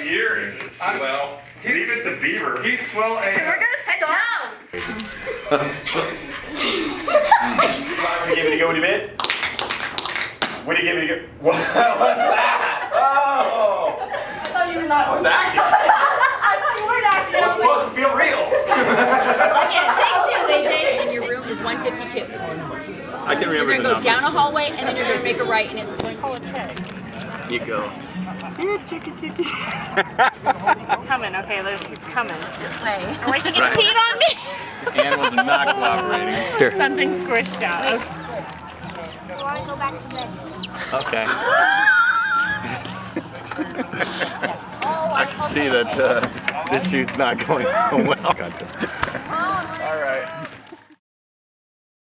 a year. It's swell. Leave it to Beaver. He's swell We're gonna stop. Would you give me to go with your bid? Would you give me to go? What? What's that? Oh! I thought you were not. I was acting. I thought you weren't acting. I It's was supposed to feel real. yeah, take two, AJ. and your room is 152. I can remember You're gonna the go down a hallway and then you're gonna make a right and it's going call a check. You go. Coming, okay, Liz, he's coming. Way. Are you gonna Right. pee on me? Animals are not cooperating. Something squished out. Okay. I want to go back to bed. Okay. I can see that uh, this shoot's not going so well. Gotcha.